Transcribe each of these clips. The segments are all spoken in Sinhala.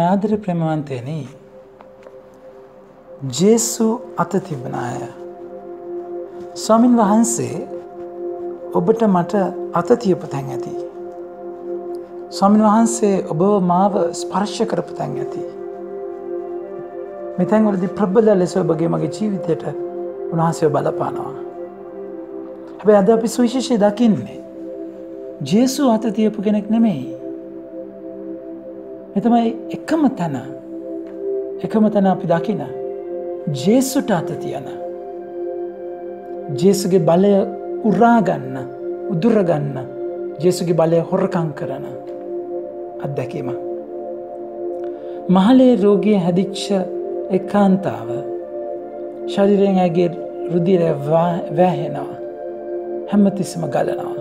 මයාදර ප්‍රමවන්තයන ජේසු අත තිබෙන අය ස්වාමින් වහන්සේ ඔබට මට අත තියපු තැන් ඇති. ස්වාමින් වහන්සේ ඔබ මාව ස්පර්ශ කරපු තැන් ඇති. මෙතැන්වලදි ප්‍රබල ලෙස ඔබගේ මගේ ජීවිතයට උන්වහන්සය බලපානවා. හැබැ අද අපි සුවිශේෂය දකින්නේ. ජේසු අත තියපු කෙනෙක් නෙමෙයි. එතමයි එකම තැන එකම තැන අපි දකින ජේසුට අත තියන ජේසුගේ බලය උරාගන්න උදුරගන්න ජේසුගේ බලය හොරකං කරන අත්දැකීම. මහලේ රෝගය හැදිච්ච එකාන්තාව ශරිරයෙන් ඇගේ රුදිර වැහෙනවා හැම්මතිස්සම ගලනවා.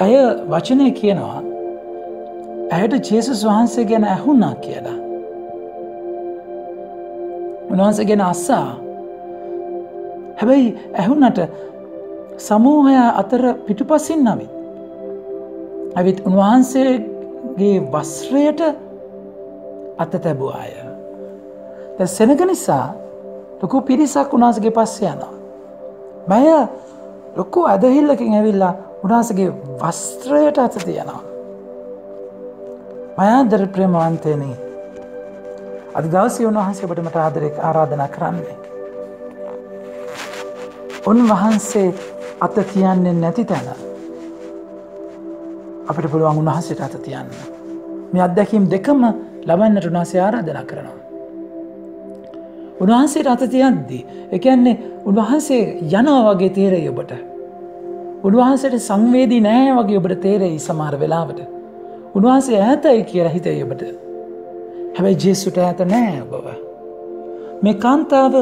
ඇය වචනය කියනවා ඇයට ජේසුස් වහන්සේ ගැන ඇහුන්නා කියලා. උන්වහන්ස ගැන අස්සා හැබැයි ඇහුන්නට සමූහය අතර පිටුපසින් නවිත්. ඇවිත් උන්වහන්සේගේ වස්්‍රයට අත තැබූ අය. ද සෙනග නිසා ලොකු පිරිසක් උනාසගේ පස්ස යනවා. බය ලොකු ඇදහිල්ලකින් ඇවිල්ලා උනාසගේ වස්ත්‍රයට අත තියනවා. මයාදර ප්‍රේමවන්තයනී අධ දවසය උන්වහන්සේ ඔබටමට ආදරෙක් ආරාධනා කරන්නේ. උන්වහන්සේ අත තියන්නේ නැති තැන අපිට පුළුවන් උන්වහන්සේට අත තියන්න. මේ අත්දැකීම් දෙකම ලබන්නට උන්වහන්සේ ආරාධනා කරනවා. උන්වහන්සේට අත තියද්දී එකන්නේ උන්වහන්සේ යනවා වගේ තේරෙයි ඔබට. උන්වහන්සේට සංවේදී නෑ වගේ ඔබට තේරෙයි සමහර වෙලාවට. උන්වහන්සේ ඇතයි කියලා හිතයි ඔබට. හැබැයි ජේසුට ඇත නෑ ඔබව. මේ කාන්තාව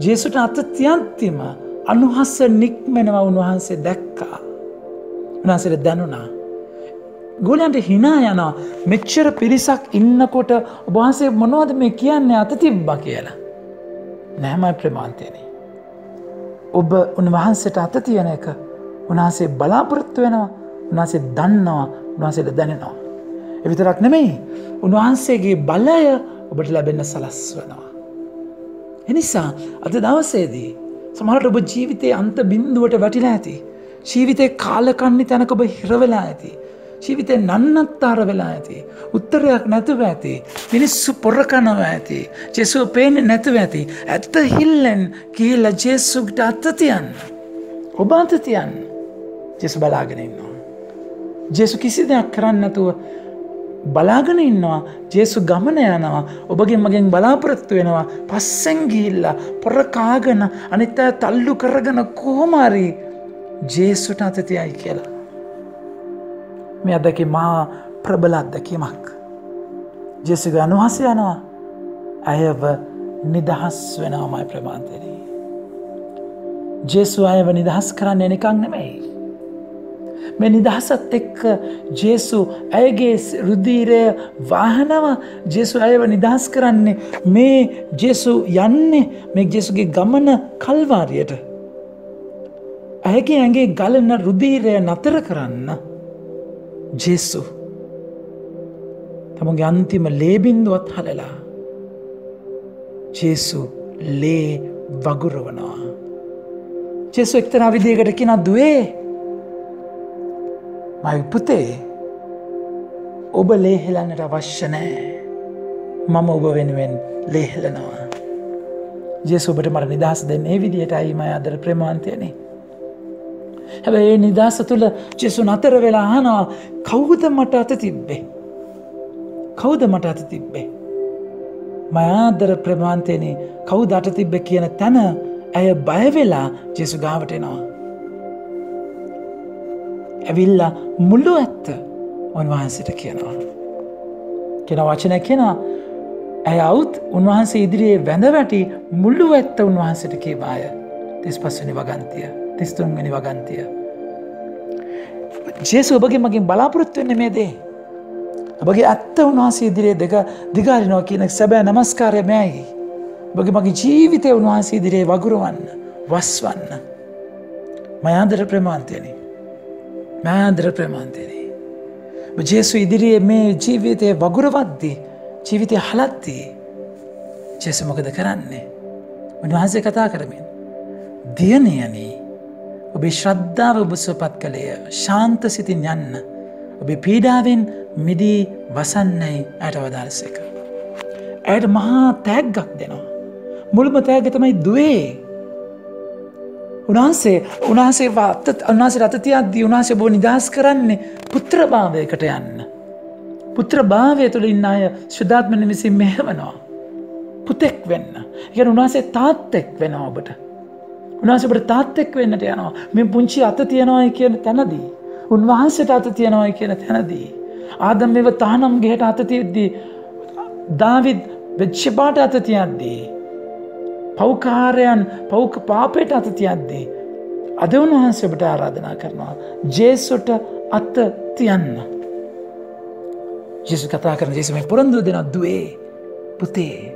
ජේසුට අත තියන්තිම අනුහස්ස නික්මෙනවා උන්වහන්සේ දැක්කා. උන්වහන්සේට දැනුණා. ගොලන්ට හිනා යනවා මෙච්චර පිරිසක් ඉන්නකොට ඔබහන්සේ මොනවද මේ කියන්නේ අත තිබ්බ කියලා. නෑමයි ප්‍රමාන්තයන. ඔබ උන්වහන්සේට අත තියන එක උන්හන්සේ බලාපොරොත්තු වෙනවා උන්හන්සේ දන්නවා උන්වහන්සේට දැනෙනවා. එවිතරක් නෙමෙයි උන්වහන්සේගේ බලය ඔබට ලැබෙන්න සලස්වනවා. එනිසා අද දවසේදී සමහට ඔබ ජීවිතය අන්ත බින්දුවට වැටිලා ඇති. ජීවිතය කාලකන්නි තැනක ඔබ හිරවෙලා ඇති. ජීවිතය නන්නත්තාර වෙලා ඇති. උත්තරයක් නැතුව ඇති. මිනිස්සු පොරකනව ඇති. ජෙසුව පේන නැතුව ඇති. ඇත්ත හිල්ලෙන් කියල්ල ජෙස්සුක්ට අත්තතියන්න. ඔබ අතතියන්න ජෙසු බලාගෙනන්නවා. ජෙසු කිසි දෙයක් කරන්නතුව බලාගෙන ඉන්නවා ජේසු ගමන යනවා ඔබගේ මගෙන් බලාපොරොත්තු වෙනවා පස්සෙන් ගිහිල්ල පොරකාගන අනිත් අය තල්ලු කරගන කෝමාරී ජේසුට අතතියයි කියලා. මේ අදකි මා ප්‍රබල අත්දැකීමක්. ජෙසුග අනුහස යනවා ඇයව නිදහස් වෙනවමයි ප්‍රමාන්තරී. ජේසු අයව නිදහස් කරන්න එනිකං නෙමෙයි. මේ නිදහසත් එක්ක ජේසු ඇයගේ රුදීරය වාහනව ජෙසු ඇයව නිදහස් කරන්නේ මේ ජෙසු යන්නේ මේ ජෙසුගේ ගමන කල්වාරියට. ඇයගේ ඇගේ ගලන රුදීරය නතර කරන්න ජෙස්සු තමගේ අන්තිම ලේබින්දුවත් හලලා ජේසු ලේ වගුරවනවා. ජෙසු එක්තර විදිකට කියෙන දුවේ මයි පුතේ ඔබ ලේහෙලන්නට අවශ්‍ය නෑ මම ඔබ වෙනුවෙන් ලේහෙලනවා. ජෙසුබට මට නිදහස් දෙන්න ඒ විදියට අයිම අදර ප්‍රමාන්තයනේ. හැබැ ඒ නිදහස තුළ ජෙසු නතර වෙලා හනවා කවුද මට අත තිබ්බේ. කෞද මට අත තිබ්බේ. මයාදර ප්‍රමාන්තයනේ කවු දට තිබ්බ කියන තැන ඇය බයවෙලා ජෙසු ගාවටෙනවා. ඇවිල්ලා මුල්ලු ඇත්ත උන්වහන්සට කියනවා. කෙන වචන කෙනා ඇය අවුත් උන්වහන්සේ ඉදිරියේ වැඳ වැටි මුල්ලු ඇත්ත උන්වහන්සට කියවාය තිස් පස්සනි වගන්තිය තිස්තුන්ගනි වගන්තිය. ජේසු ඔබගේ මගින් බලාපොරොත්තු වෙන්න මේ දේ. ඔබගේ ඇත්ත උන්වහන්සේ ඉදිරියේ දෙක දිගාරිනවා කියන සැබෑ නමස්කාරය මෑයි. බගේ මගේ ජීවිතය උන්වහන්සේ ඉදිරියේ වගුරුවන්න වස්වන්න. මයාන්දර ප්‍රමාන්තයනේ. මෑන්දර ප්‍රමාන්තයනේ. ජේසු ඉදිරියේ මේ ජීවිතය වගුරවද්දී ජීවිතය හලත්තිී ජෙසු මොකද කරන්නේ. උන්වහන්සේ කතා කරමින්. දියනයනී ඔබේ ශ්‍රද්ධාව ඔබස්වපත් කළේය ශාන්ත සිතින් යන්න ඔබේ පීඩාවෙන් මිදී වසන්නයි ඇයට වදාරසක. ඇයට මහා තැග්ගක් දෙනවා. මුළුම තෑග තමයි දුවේ. උන්හන්සේ උන්හන්සේ අත් උන්හසේ රතතියක්දී උන්හසේ බෝ නිදහස් කරන්නේ පුත්‍රභාවයකට යන්න. පුත්‍ර භාවය තුළ ඉන්න අය ශුද්ධාත්මන විසින් මෙහවනවා. පුතෙක් වෙන්න. ඉගෙන උන්වසේ තාත්තෙක් වෙන ඔබට. උන්වසට තාත්තෙක් වෙන්නට යනවා මෙ පුංචි අත තියෙනවායි කියන තැනදී. උන්වහන්සට අත තියෙනවායි කියන තැනදී. ආදම් මෙව තානම් ගේට අතතියද්දී දාවිත් වෙච්චපාට අතතියද්දී. පෞකාරයන් පෞක පාපයට අතතියද්දී. අද උන්වහන්සේට ආරාධනා කරනවා. ජේසුට අත්ත තියන්න. ජෙසු කතා කරන ජෙසුම පුරන්දු දෙෙන දුවේ පුතේ.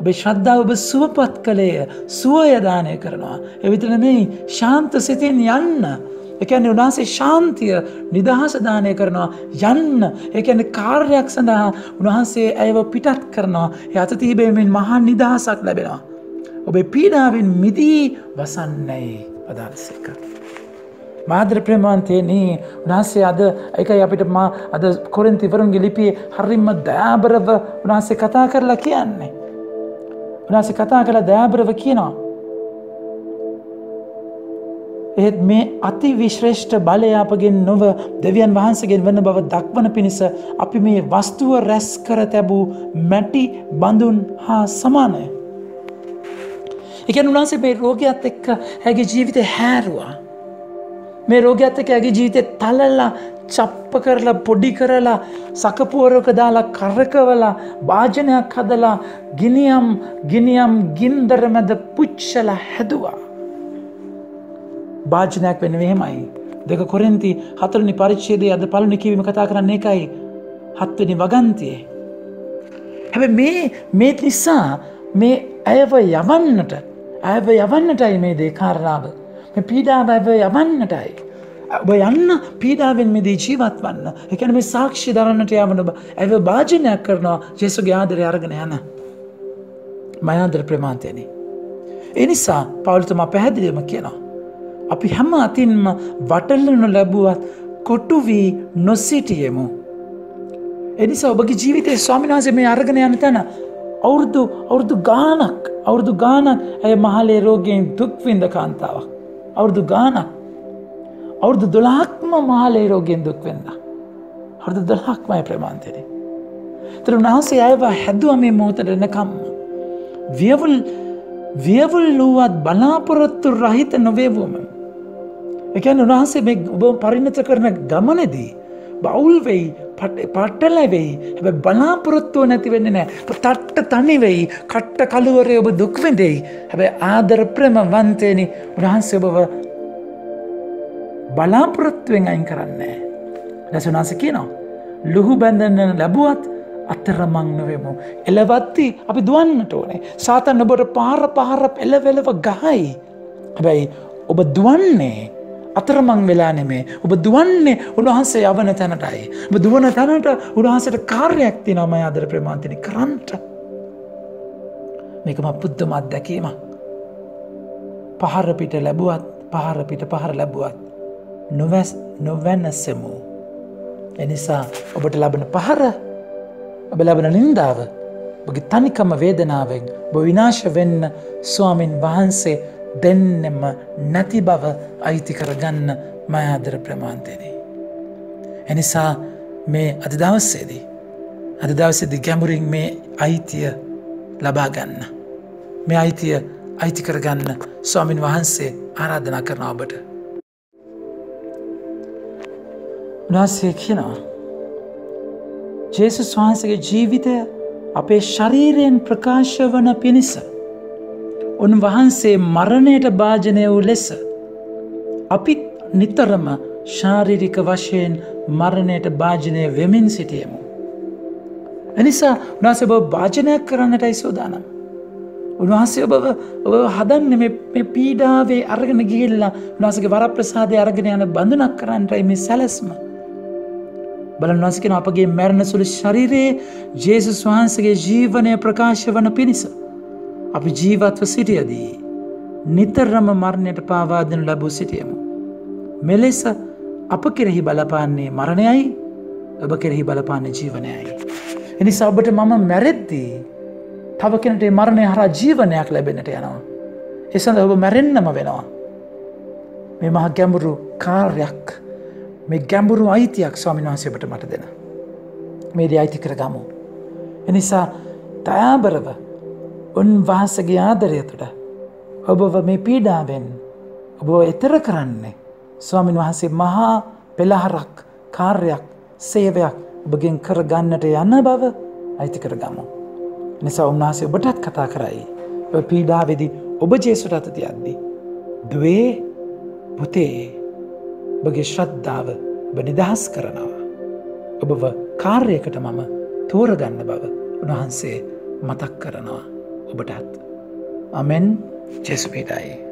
ඔබේ ශ්‍රද්ධාව ඔබ සුවපත් කළේය සුවයදානය කරනවා. එවිතන මේ ශාන්ත සිතින් යන්න. එකැන උනාසේ ශාන්තිය නිදහසදානය කරනවා යන්න එකැන කාර්යක් සඳහා උන්වහන්සේ ඇයව පිටත් කරනවා යත තිීබේමෙන් මහා නිදහසක් ලැබෙනවා. ඔබේ පීඩාවෙන් මිදී වසන්නයි පදාලසක. මාදර ප්‍රමාන්තයනේ උනාසේ අද එකයි අපිට මා අද කොරින්තිවරුන්ගේ ලිපියේ හරිම්ම දෑබරව උනාසේ කතා කරලා කියන්නේ. උනාසේ කතා කළ දෑබරව කියනවා. එහෙත් මේ අති විශ්‍රේෂ්ඨ බලය අපගෙන් නොව දෙවියන් වහන්සගෙන් වන බව දක්වන පිණිස අපි මේ වස්තුව රැස් කර තැබූ මැටි බඳුන් හා සමානය. එකන් උනාසේ මේ රෝගයක්ත් එක්ක හැගේ ජීවිතය හැරුවා. මේ රෝගයක්ත් එක ඇගේ ජීවිතය තලල්ලා චප්ප කරලා පොඩි කරලා සකපුුවරක දාලා කරකවලා භාජනයක් හදලා ගිනියම් ගිනියම් ගින්දර මැද පුච්චල හැදවා. භාජනයක් වෙන මෙහෙමයි. දෙක කොරෙන්ති හතරනි පරිච්චේදේ අද පලනි කිවීම කතා කරන්න එකයි හත්වනි වගන්තියේ. හැබ මේ මේත් නිසා මේ ඇයව යවන්නට ඇව යවන්නටයි මේ දේ කාරණාව. මේ පීඩාව ඇව යවන්නටයි. ඔබ යන්න පීඩාවෙන් මෙදී ජීවත් වන්න එකන මේ සාක්ෂි දරන්නට යාමන ඔබ ඇව භාජනයක් කරනවා ජෙසුගේ ආදරය අරගෙන යන මයාදර ප්‍රමාන්තයන. එනිසා පවුලතුමා පැහැදිලියම කියනවා. අපි හැම අතින්ම වටල්ලනු ලැබුවත් කොට්ටු වී නොසිටියමු. එනිසා ඔබගේ ජීවිතය ස්වාමිනාසේ මේ අරගෙන යන තැන අවුරුදු අවුරුදු ගානක් අවුරුදු ගානක් ඇය මහලේ රෝගයෙන් දුක්වින්ද කාන්තාවක්. අවුරුදු ගානක් අවුරුදු දොලාක්ම මහලේ රෝගෙන් දුක් වෙන්න. හොරදු දොලාක්මයි ප්‍රමාන්තෙන. තර උන්හන්සේ අයවා හැදුව මේ මෝතට එනකම්ම. වියවුල් වියවුල් ලුවත් බලාපොරොත්තු රහිත නොවේවූම. එකන් උන්හන්සේ මේ ඔබ පරිණත කරන ගමනදී. බවුල් වෙයි පට්ටලැවෙයි හැබ බලාපොරොත්තුව නැති වෙන්න නෑ තට්ට තනිවෙයි කට්ට කළුවරය ඔබ දුක්වෙදෙයි හැබැ ආදර ප්‍රම වන්තයනි උන්හන්සේ ඔබව බලාපොරොත්තුවෙන් අයින් කරන්නේ. ලැසුනාස කියනවා. ලුහු බැඳන්න ලැබුවත් අත්තරමං නොවෙමු. එලවත්ති අපි දුවන්නට ඕනේ. සාතන් ඔබට පාර පාර එලවෙලව ගහයි. හැබැයි ඔබ දුවන්නේ අතරමං වෙලා නෙමේ ඔබ දුවන්නේ උන්වහන්සේ යවන තැනටයි. ඔබ දුවන තැනට උන්වහන්සට කාර්යයක් ති නම අදර ප්‍රමාන්තිනි කරන්ට. මේකම පුද්ධම අත්දැකීම. පහරපිට ලැබුවත් පහරපිට පහර ලැබුවත්. නොවැස් නොවැන්නසෙමු. එනිසා ඔබට ලබන පහර ඔබ ලබන නින්දාව ඔගේ තනිකම වේදනාවෙන් බො විනාශ වෙන්න ස්වාමින් වහන්සේ දෙන්නෙම නැති බව අයිති කරගන්න මයාදර ප්‍රමාන්තයනේ. එනිසා මේ අද දවස්සේදී. අද දවසෙදි ගැමුරින් මේ අයිතිය ලබාගන්න. මේ අයිතිය අයිති කරගන්න ස්වාමින් වහන්සේ ආරාධනා කරන ඔබට. උනාසේ කියනවා. ජේසුස් වහන්සගේ ජීවිතය අපේ ශරීරයෙන් ප්‍රකාශ වන පිණිස. උන්වහන්සේ මරණයට භාජනය වූ ලෙස. අපිත් නිතරම ශාරිරික වශයෙන් මරණයට භාජනය වෙමින් සිටියමු. එනිසා උනාස බ භාජනයක් කරන්නටයි සෝදානම්. උන්වහන්සේ ඔබ ඔබ හදන්න මේ පීඩාවේ අරගෙන ගිල්ලා උනාසගේ වරප්‍රසාදය අරගෙන යන බඳුනක් කරන්නටයි මේ සැලස්ම. බලන් වස්කෙන අපගේ මැරණ සුළු ශරිරයේ ජේසුස් වහන්සගේ ජීවනය ප්‍රකාශ වන පිණිස. අපි ජීවත්ව සිටියදී. නිතරම මරණයට පාවාදන ලැබූ සිටියමු. මෙලෙස අප කෙරෙහි බලපාන්නේ මරණයයි ඔබ කෙරෙහි බලපාන්නේ ජීවනයයි. එනිසා ඔබට මම මැරෙද්දී තව කෙනට මරණය හර ජීවනයක් ලැබෙනට යනවා. එසඳ ඔබ මැරෙන්න්නම වෙනවා. මේ මහ ගැඹුරු කාර්යක් මේ ගැඹුරු අයිතියක් ස්වාමින් වහන්සේපට මට දෙන. මේද අයිති කර ගමු. එනිසා තයාබරව උන්වහන්සගේ ආදරය තුළ ඔබව මේ පීඩාවෙන් ඔබ එතර කරන්නේ ස්වාමින් වහන්සේ මහා පෙළහරක් කාර්යක් සේවයක් ඔබගෙන් කර ගන්නට යන්න බව අයිති කර ගමු. නිසා උන්වහසේ ඔබටත් කතා කරයි. පීඩාවෙදි ඔබ ජේසුට අතති අද්දී. දවේ පුතේ බගේ ශ්‍රද්ධාව බ නිදහස් කරනවා. ඔබව කාර්යකට මම තෝරගන්න බව උන්වහන්සේ මතක් කරනවා ඔබටත්. අමෙන් ජෙසුපිටයි.